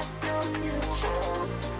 I don't need.